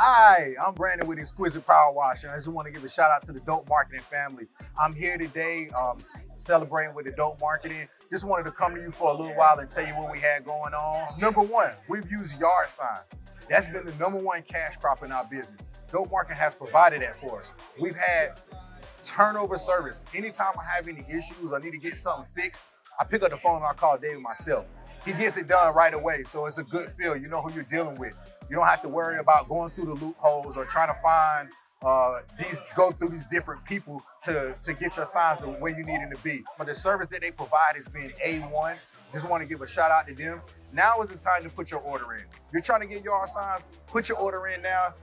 Hi, I'm Brandon with Xquisit Power Wash, and I just want to give a shout out to the Dope Marketing family. I'm here today um, celebrating with the Dope Marketing. Just wanted to come to you for a little while and tell you what we had going on. Number one, we've used yard signs. That's been the number one cash crop in our business. Dope Marketing has provided that for us. We've had turnover service. Anytime I have any issues I need to get something fixed, I pick up the phone and I call David myself. He gets it done right away, so it's a good feel. You know who you're dealing with. You don't have to worry about going through the loopholes or trying to find uh, these go through these different people to to get your signs the way you need them to be. But the service that they provide has been A1. Just want to give a shout out to them. Now is the time to put your order in. You're trying to get your signs, put your order in now.